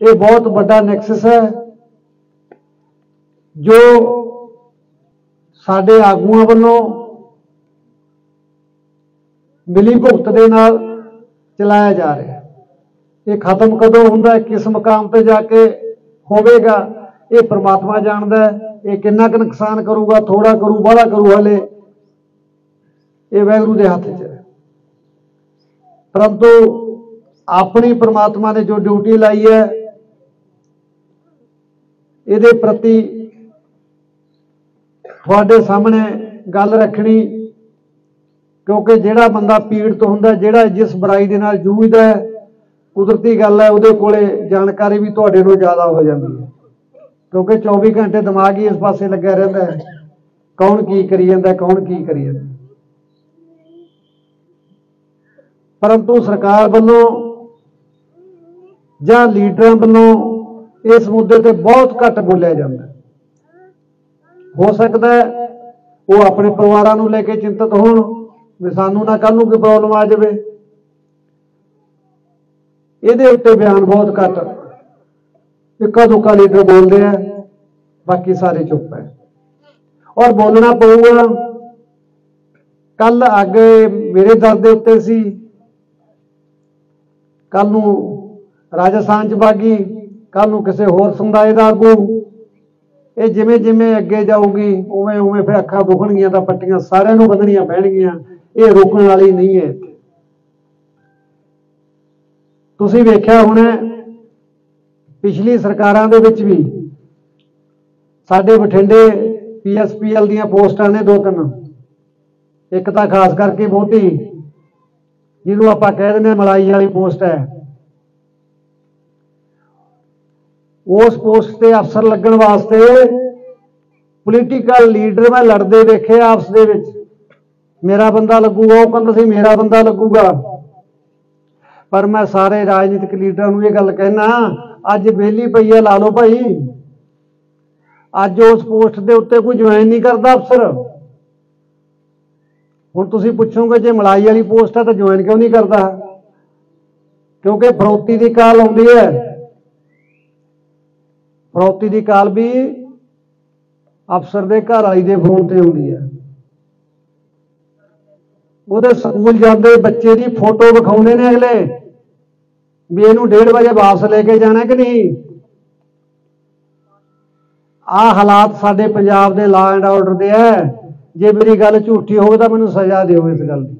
ਇਹ ਬਹੁਤ ਵੱਡਾ ਨੈਕਸਸ ਹੈ, ਜੋ ਸਾਡੇ ਆਗੂਆਂ ਵੱਲੋਂ ਮਿਲੀ ਭੁਗਤ ਦੇ ਨਾਲ ਚਲਾਇਆ ਜਾ ਰਿਹਾ ਇਹ ਖਤਮ ਕਦੋਂ ਹੁੰਦਾ ਕਿਸ ਮਕਾਮ ਤੇ ਜਾ ਕੇ ਹੋਵੇਗਾ, ਇਹ ਪ੍ਰਮਾਤਮਾ ਜਾਣਦਾ ਇਹ ਕਿੰਨਾ ਕੁ ਨੁਕਸਾਨ ਕਰੂਗਾ ਥੋੜਾ ਕਰੂ ਬਾਹਲਾ ਕਰੂ ਹਲੇ, ਇਹ ਵੈਗਰੂ ਦੇ ਹੱਥ 'ਚ ਹੈ। ਪਰੰਤੂ ਆਪਣੀ ਪ੍ਰਮਾਤਮਾ ਨੇ ਜੋ ਡਿਊਟੀ ਲਾਈ ਹੈ ਇਹਦੇ ਪ੍ਰਤੀ ਤੁਹਾਡੇ ਸਾਹਮਣੇ ਗੱਲ ਰੱਖਣੀ, ਕਿਉਂਕਿ ਜਿਹੜਾ ਬੰਦਾ ਪੀੜਤ ਹੁੰਦਾ, ਜਿਹੜਾ ਜਿਸ ਬੁਰਾਈ ਦੇ ਨਾਲ ਜੂਝਦਾ ਹੈ, ਕੁਦਰਤੀ ਗੱਲ ਹੈ, ਉਹਦੇ ਕੋਲੇ ਜਾਣਕਾਰੀ ਵੀ ਤੁਹਾਡੇ ਨਾਲੋਂ ਜ਼ਿਆਦਾ ਹੋ ਜਾਂਦੀ ਹੈ। ਕਿਉਂਕਿ 24 ਘੰਟੇ ਦਿਮਾਗ ਹੀ ਇਸ ਪਾਸੇ ਲੱਗਿਆ ਰਹਿੰਦਾ ਹੈ। ਕੌਣ ਕੀ ਕਰੀ ਜਾਂਦਾ, ਕੌਣ ਕੀ ਕਰੀ ਜਾਂਦਾ। ਪਰੰਤੂ ਸਰਕਾਰ ਵੱਲੋਂ ਜਾਂ ਲੀਡਰਾਂ ਵੱਲੋਂ ਇਸ ਮੁੱਦੇ ਤੇ ਬਹੁਤ ਘੱਟ ਬੋਲਿਆ ਜਾਂਦਾ ਹੋ। ਸਕਦਾ ਉਹ ਆਪਣੇ ਪਰਿਵਾਰਾਂ ਨੂੰ ਲੈ ਕੇ ਚਿੰਤਤ ਹੋਣ ਵੀ ਸਾਨੂੰ ਨਾ ਕੱਲ ਨੂੰ ਕੋਈ ਪ੍ਰੋਬਲਮ ਆ ਜਾਵੇ। ਇਹਦੇ ਉੱਤੇ ਬਿਆਨ ਬਹੁਤ ਘੱਟ। ਇੱਕਾ ਦੁੱਕਾ ਲੀਡਰ ਬੋਲਦੇ ਆ? ਬਾਕੀ ਸਾਰੇ ਚੁੱਪ ਹੈ। ਔਰ ਬੋਲਣਾ ਪਊਗਾ ਕੱਲ ਅੱਗੇ ਮੇਰੇ ਦਰ ਦੇ ਉੱਤੇ ਸੀ। ਕੱਲ ਨੂੰ ਰਾਜਸਥਾਨ ਚ ਬਾਗੀ। ਕੱਲ ਨੂੰ ਕਿਸੇ ਹੋਰ ਸਮੁਦਾਇ ਦਾ ਆਗੂ। ਇਹ ਜਿਵੇਂ ਜਿਵੇਂ ਅੱਗੇ ਜਾਊਗੀ, ਉਵੇਂ ਉਵੇਂ ਫਿਰ ਅੱਖਾਂ ਦੁਖਣਗੀਆਂ ਤਾਂ ਪੱਟੀਆਂ ਸਾਰਿਆਂ ਨੂੰ ਬੰਨਣੀਆਂ ਪੈਣਗੀਆਂ। ਇਹ ਰੋਕਣ ਵਾਲੀ ਨਹੀਂ ਹੈ ਤੁਸੀਂ ਵੇਖਿਆ ਹੋਣਾ ਪਿਛਲੀ ਸਰਕਾਰਾਂ ਦੇ ਵਿੱਚ ਵੀ ਸਾਡੇ ਬਠਿੰਡੇ ਪੀਐਸਪੀਐਲ ਦੀਆਂ ਪੋਸਟਾਂ ਨੇ ਦੋ ਤਿੰਨ। ਇੱਕ ਤਾਂ ਖਾਸ ਕਰਕੇ ਬਹੁਤੀ ਜਿਹਨੂੰ ਆਪਾਂ ਕਹਿ ਦਿੰਦੇ ਹਾਂ ਮਲਾਈ ਵਾਲੀ ਪੋਸਟ ਹੈ। ਉਸ ਪੋਸਟ ਤੇ ਅਫਸਰ ਲੱਗਣ ਵਾਸਤੇ ਪੋਲੀਟੀਕਲ ਲੀਡਰ ਮੈਂ ਲੜਦੇ ਵੇਖੇ ਆਪਸ ਦੇ ਵਿੱਚ। ਮੇਰਾ ਬੰਦਾ ਲੱਗੂਗਾ, ਉਹ ਕਹਿੰਦਾ ਸੀ ਮੇਰਾ ਬੰਦਾ ਲੱਗੂਗਾ। ਪਰ ਮੈਂ ਸਾਰੇ ਰਾਜਨੀਤਿਕ ਲੀਡਰਾਂ ਨੂੰ ਇਹ ਗੱਲ ਕਹਿਣਾ ਅੱਜ ਬੇਲੀ ਪਈ ਹੈ ਲਾ ਲਓ ਭਾਈ। ਅੱਜ ਉਸ ਪੋਸਟ ਦੇ ਉੱਤੇ ਕੋਈ ਜੁਆਇਨ ਨਹੀਂ ਕਰਦਾ ਅਫਸਰ। ਹੁਣ ਤੁਸੀਂ ਪੁੱਛੋਗੇ, ਜੇ ਮਲਾਈ ਵਾਲੀ ਪੋਸਟ ਹੈ ਤਾਂ ਜੁਆਇਨ ਕਿਉਂ ਨਹੀਂ ਕਰਦਾ? ਕਿਉਂਕਿ ਫਰੋਤੀ ਦੀ ਕਾਲ ਆਉਂਦੀ ਹੈ। ਫਰੌਤੀ ਦੀ ਕਾਲ ਵੀ ਅਫਸਰ ਦੇ ਘਰ ਵਾਲੀ ਦੇ ਫੋਨ ਤੇ ਆਉਂਦੀ ਹੈ। ਉਹਦੇ ਸਕੂਲ ਜਾਂਦੇ ਬੱਚੇ ਦੀ ਫੋਟੋ ਵਿਖਾਉਂਦੇ ਨੇ ਅਗਲੇ ਵੀ ਇਹਨੂੰ 1:30 ਵਜੇ ਵਾਪਸ ਲੈ ਕੇ ਜਾਣਾ ਕਿ ਨਹੀਂ? ਆ ਹਾਲਾਤ ਸਾਡੇ ਪੰਜਾਬ ਦੇ ਲਾ ਐਂਡ ਆਰਡਰ ਦੇ ਹੈ। ਜੇ ਮੇਰੀ ਗੱਲ ਝੂਠੀ ਹੋਵੇ ਤਾਂ ਮੈਨੂੰ ਸਜ਼ਾ ਦਿਓ ਇਸ ਗੱਲ ਦੀ।